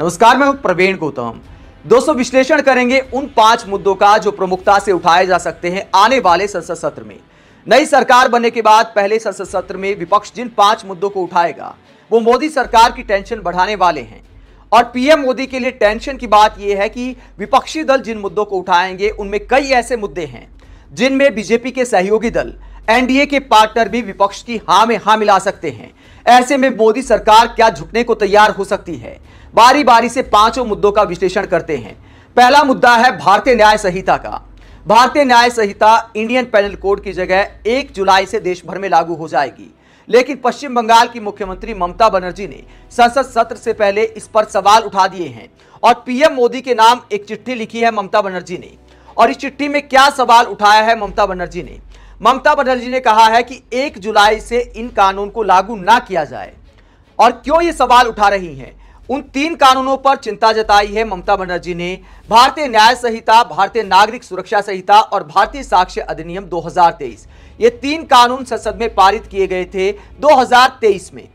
नमस्कार, मैं हूँ प्रवीण गौतम। दोस्तों, विश्लेषण करेंगे उन पाँच मुद्दों का जो प्रमुखता से उठाए जा सकते हैं आने वाले संसद सत्र में। नई सरकार बनने के बाद पहले संसद सत्र में विपक्ष जिन पाँच मुद्दों को उठाएगा, वो मोदी सरकार की टेंशन बढ़ाने वाले हैं। और पीएम मोदी के लिए टेंशन की बात यह है कि विपक्षी दल जिन मुद्दों को उठाएँगे, उनमें कई ऐसे मुद्दे हैं, जिनमें बीजेपी के सहयोगी दल, एनडीए के पार्टनर भी विपक्ष की हाँ में हाँ मिला सकते हैं। ऐसे में मोदी सरकार क्या झुकने को तैयार हो सकती है? बारी बारी से पाँचों मुद्दों का विश्लेषण करते हैं। पहला मुद्दा है भारतीय न्याय संहिता का। भारतीय न्याय संहिता इंडियन पेनल कोड की जगह एक जुलाई से देश भर में लागू हो जाएगी। लेकिन पश्चिम बंगाल की मुख्यमंत्री ममता बनर्जी ने संसद सत्र से पहले इस पर सवाल उठा दिए हैं और पीएम मोदी के नाम एक चिट्ठी लिखी है ममता बनर्जी ने। और इस चिट्ठी में क्या सवाल उठाया है ममता बनर्जी ने? ममता बनर्जी ने कहा है कि एक जुलाई से इन कानून को लागू ना किया जाए। और क्यों ये सवाल उठा रही हैं? उन तीन कानूनों पर चिंता जताई है ममता बनर्जी ने। भारतीय न्याय संहिता, भारतीय नागरिक सुरक्षा संहिता और भारतीय साक्ष्य अधिनियम 2023 ये तीन कानून संसद में पारित किए गए थे 2023 में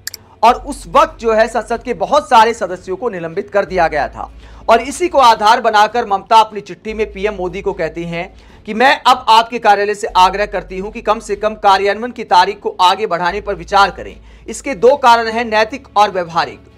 और उस वक्त जो है संसद के बहुत सारे सदस्यों को निलंबित कर दिया गया था। और इसी को आधार बनाकर ममता अपनी चिट्ठी में पीएम मोदी को कहती हैं कि मैं अब आपके कार्यालय से आग्रह करती हूँ कि कम से कम कार्यान्वयन की तारीख को आगे बढ़ाने पर विचार करें। इसके दो कारण हैं, नैतिक और व्यवहारिक।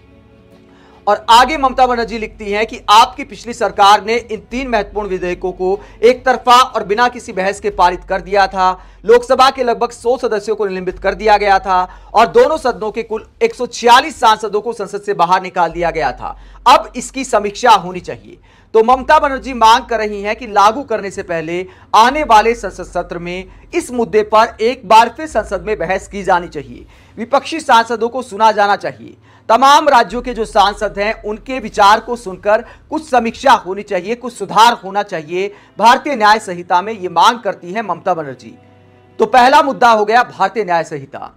और आगे ममता बनर्जी लिखती हैं कि आपकी पिछली सरकार ने इन तीन महत्वपूर्ण विधेयकों को एक तरफा और बिना किसी बहस के पारित कर दिया था। लोकसभा के लगभग 100 सदस्यों को निलंबित कर दिया गया था और दोनों सदनों के कुल 146 सांसदों को संसद से बाहर निकाल दिया गया था। अब इसकी समीक्षा होनी चाहिए। तो ममता बनर्जी मांग कर रही हैं कि लागू करने से पहले आने वाले संसद सत्र में इस मुद्दे पर एक बार फिर संसद में बहस की जानी चाहिए। विपक्षी सांसदों को सुना जाना चाहिए। तमाम राज्यों के जो सांसद हैं, उनके विचार को सुनकर कुछ समीक्षा होनी चाहिए, कुछ सुधार होना चाहिए। भारतीय न्याय संहिता में ये मांग करती है ममता बनर्जी। तो पहला मुद्दा हो गया भारतीय न्याय संहिता।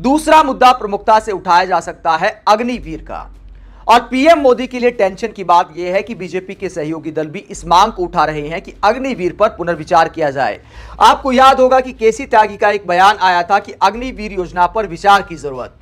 दूसरा मुद्दा प्रमुखता से उठाया जा सकता है अग्निवीर का। और पीएम मोदी के लिए टेंशन की बात यह है कि बीजेपी के सहयोगी दल भी इस मांग को उठा रहे हैं कि अग्निवीर पर पुनर्विचार किया जाए। आपको याद होगा कि केसी त्यागी का एक बयान आया था कि अग्निवीर योजना पर विचार की ज़रूरत।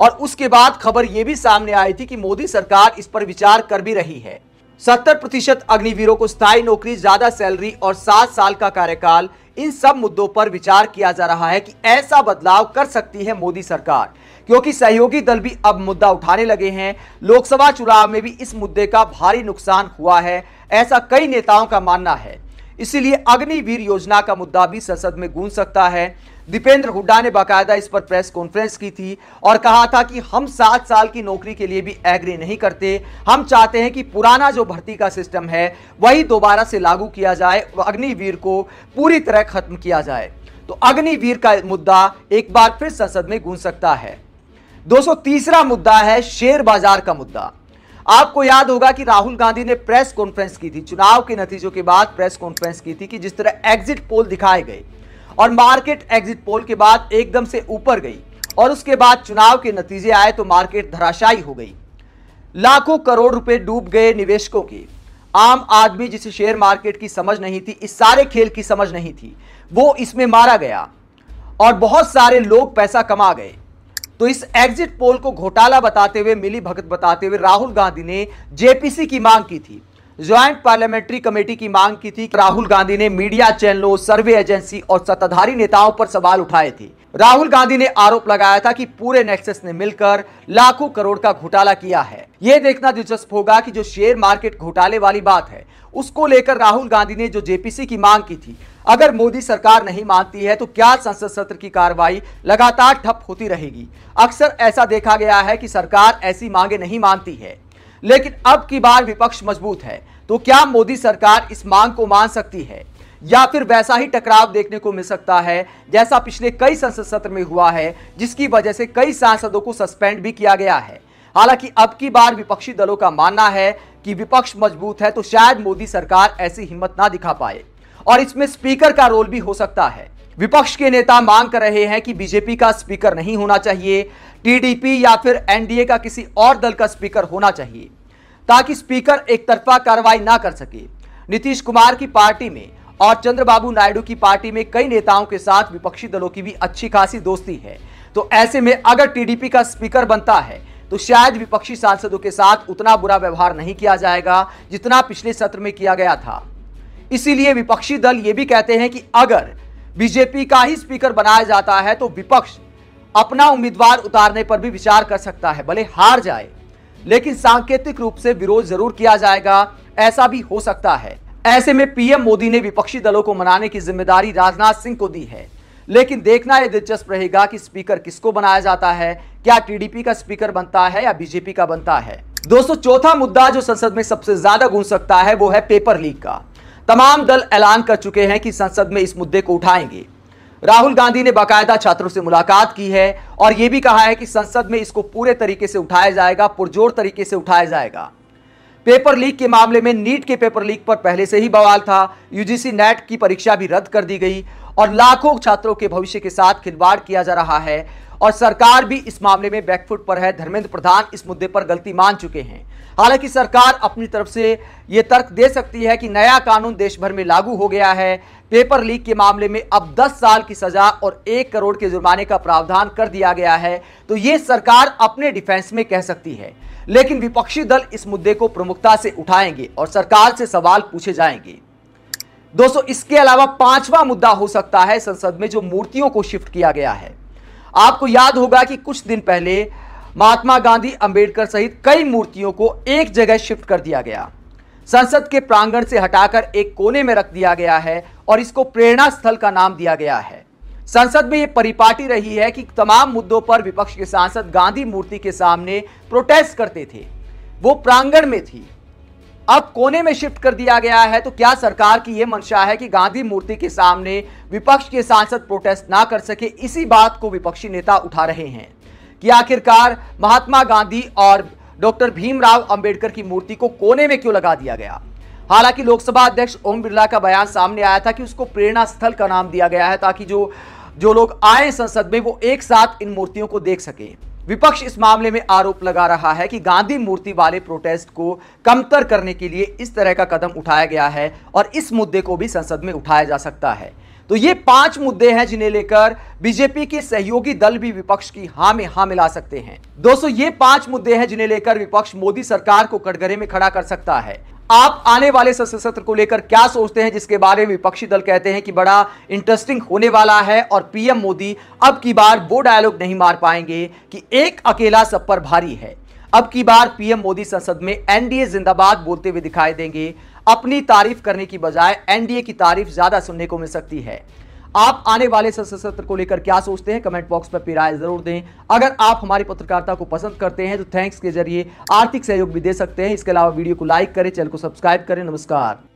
और उसके बाद खबर यह भी सामने आई थी कि मोदी सरकार इस पर विचार कर भी रही है। सत्तर प्रतिशत अग्निवीरों को स्थायी नौकरी, ज़्यादा सैलरी और सात साल का कार्यकाल, इन सब मुद्दों पर विचार किया जा रहा है कि ऐसा बदलाव कर सकती है मोदी सरकार। क्योंकि सहयोगी दल भी अब मुद्दा उठाने लगे हैं। लोकसभा चुनाव में भी इस मुद्दे का भारी नुकसान हुआ है। ऐसा कई नेताओं का मानना है। इसीलिए अग्निवीर योजना का मुद्दा भी संसद में गूंज सकता है। दीपेंद्र हुड्डा ने बाकायदा इस पर प्रेस कॉन्फ्रेंस की थी और कहा था कि हम सात साल की नौकरी के लिए भी एग्री नहीं करते। हम चाहते हैं कि पुराना जो भर्ती का सिस्टम है, वही दोबारा से लागू किया जाए अग्निवीर को पूरी तरह खत्म किया जाए। तो अग्निवीर का मुद्दा एक बार फिर संसद में गूंज सकता है। दोस्तों तीसरा मुद्दा है शेयर बाज़ार का मुद्दा। आपको याद होगा कि राहुल गांधी ने प्रेस कॉन्फ्रेंस की थी। चुनाव के नतीजों के बाद प्रेस कॉन्फ्रेंस की थी कि जिस तरह एग्जिट पोल दिखाए गए और मार्केट एग्जिट पोल के बाद एकदम से ऊपर गई और उसके बाद चुनाव के नतीजे आए तो मार्केट धराशायी हो गई। लाखों करोड़ रुपए डूब गए निवेशकों के। आम आदमी जिसे शेयर मार्केट की समझ नहीं थी, इस सारे खेल की समझ नहीं थी, वो इसमें मारा गया और बहुत सारे लोग पैसा कमा गए। तो इस एग्जिट पोल को घोटाला बताते हुए, मिली भगत बताते हुए राहुल गांधी ने जेपीसी की मांग की थी। ज्वाइंट पार्लियामेंट्री कमेटी की मांग की थी राहुल गांधी ने मीडिया चैनलों सर्वे एजेंसी और सत्ताधारी नेताओं पर सवाल उठाए थे। राहुल गांधी ने आरोप लगाया था कि पूरे नेक्सस ने मिलकर लाखों करोड़ का घोटाला किया है। यह देखना दिलचस्प होगा कि जो शेयर मार्केट घोटाले वाली बात है उसको लेकर राहुल गांधी ने जो जेपीसी की मांग की थी, अगर मोदी सरकार नहीं मानती है तो क्या संसद सत्र की कार्रवाई लगातार ठप होती रहेगी? अक्सर ऐसा देखा गया है कि सरकार ऐसी मांगे नहीं मानती है, लेकिन अब की बार विपक्ष मज़बूत है तो क्या मोदी सरकार इस मांग को मान सकती है? या फिर वैसा ही टकराव देखने को मिल सकता है, जैसा पिछले कई संसद सत्र में हुआ है, जिसकी वजह से कई सांसदों को सस्पेंड भी किया गया है। हालाँकि अब की बार विपक्षी दलों का मानना है कि विपक्ष मज़बूत है तो शायद मोदी सरकार ऐसी हिम्मत ना दिखा पाए। और इसमें स्पीकर का रोल भी हो सकता है। विपक्ष के नेता मांग कर रहे हैं कि बीजेपी का स्पीकर नहीं होना चाहिए, टीडीपी या फिर एनडीए का किसी और दल का स्पीकर होना चाहिए, ताकि स्पीकर एक तरफा कार्रवाई ना कर सके। नीतीश कुमार की पार्टी में और चंद्रबाबू नायडू की पार्टी में कई नेताओं के साथ विपक्षी दलों की भी अच्छी खासी दोस्ती है। तो ऐसे में अगर टीडीपी का स्पीकर बनता है तो शायद विपक्षी सांसदों के साथ उतना बुरा व्यवहार नहीं किया जाएगा जितना पिछले सत्र में किया गया था। इसीलिए विपक्षी दल ये भी कहते हैं कि अगर बीजेपी का ही स्पीकर बनाया जाता है तो विपक्ष अपना उम्मीदवार उतारने पर भी विचार कर सकता है, भले हार जाए। लेकिन सांकेतिक रूप से विरोध ज़रूर किया जाएगा, ऐसा भी हो सकता है। ऐसे में पीएम मोदी ने विपक्षी दलों को मनाने की ज़िम्मेदारी राजनाथ सिंह को दी है। लेकिन देखना यह दिलचस्प रहेगा कि स्पीकर किसको बनाया जाता है, क्या टीडीपी का स्पीकर बनता है या बीजेपी का बनता है। दोस्तों, चौथा मुद्दा जो संसद में सबसे ज़्यादा गूंज सकता है वो है पेपर लीक का। तमाम दल ऐलान कर चुके हैं कि संसद में इस मुद्दे को उठाएँगे। राहुल गांधी ने बाकायदा छात्रों से मुलाकात की है और यह भी कहा है कि संसद में इसको पूरे तरीके से उठाया जाएगा, पुरजोर तरीके से उठाया जाएगा। पेपर लीक के मामले में नीट के पेपर लीक पर पहले से ही बवाल था। यूजीसी नेट की परीक्षा भी रद्द कर दी गई और लाखों छात्रों के भविष्य के साथ खिलवाड़ किया जा रहा है। और सरकार भी इस मामले में बैकफुट पर है। धर्मेंद्र प्रधान इस मुद्दे पर गलती मान चुके हैं। हालाँकि सरकार अपनी तरफ़ से यह तर्क दे सकती है कि नया कानून देश भर में लागू हो गया है। पेपर लीक के मामले में अब 10 साल की सजा और एक करोड़ के जुर्माने का प्रावधान कर दिया गया है। तो यह सरकार अपने डिफेंस में कह सकती है। लेकिन विपक्षी दल इस मुद्दे को प्रमुखता से उठाएँगे और सरकार से सवाल पूछे जाएँगे। दोस्तों, इसके अलावा पांचवा मुद्दा हो सकता है संसद में जो मूर्तियों को शिफ्ट किया गया है। आपको याद होगा कि कुछ दिन पहले महात्मा गांधी अंबेडकर सहित कई मूर्तियों को एक जगह शिफ्ट कर दिया गया। संसद के प्रांगण से हटाकर एक कोने में रख दिया गया है और इसको प्रेरणा स्थल का नाम दिया गया है। संसद में यह परिपाटी रही है कि तमाम मुद्दों पर विपक्ष के सांसद गांधी मूर्ति के सामने प्रोटेस्ट करते थे। वो प्रांगण में थी। अब कोने में शिफ्ट कर दिया गया है तो क्या सरकार की यह मंशा है कि गांधी मूर्ति के सामने विपक्ष के सांसद प्रोटेस्ट ना कर सके? इसी बात को विपक्षी नेता उठा रहे हैं। कि आखिरकार महात्मा गांधी और डॉक्टर भीमराव अंबेडकर की मूर्ति को कोने में क्यों लगा दिया गया? हालाँकि लोकसभा अध्यक्ष ओम बिरला का बयान सामने आया था कि उसको प्रेरणा स्थल का नाम दिया गया है, ताकि जो जो लोग आए संसद में, वो एक साथ इन मूर्तियों को देख सके। विपक्ष इस मामले में आरोप लगा रहा है कि गांधी मूर्ति वाले प्रोटेस्ट को कमतर करने के लिए इस तरह का कदम उठाया गया है और इस मुद्दे को भी संसद में उठाया जा सकता है। तो ये पाँच मुद्दे हैं जिन्हें लेकर बीजेपी के सहयोगी दल भी विपक्ष की हाँ में हाँ मिला सकते हैं। दोस्तों, ये पाँच मुद्दे हैं जिन्हें लेकर विपक्ष मोदी सरकार को कटघरे में खड़ा कर सकता है। आप आने वाले संसद सत्र को लेकर क्या सोचते हैं, जिसके बारे में विपक्षी दल कहते हैं कि बड़ा इंटरेस्टिंग होने वाला है और पीएम मोदी अब की बार वो डायलॉग नहीं मार पाएँगे कि एक अकेला सब पर भारी है। अब की बार पीएम मोदी संसद में एनडीए जिंदाबाद बोलते हुए दिखाई देंगे। अपनी तारीफ़ करने की बजाय एनडीए की तारीफ़ ज़्यादा सुनने को मिल सकती है। आप आने वाले संसद सत्र को लेकर क्या सोचते हैं? कमेंट बॉक्स पर राय ज़रूर दें। अगर आप हमारी पत्रकारिता को पसंद करते हैं तो थैंक्स के ज़रिए आर्थिक सहयोग भी दे सकते हैं। इसके अलावा वीडियो को लाइक करें, चैनल को सब्सक्राइब करें। नमस्कार।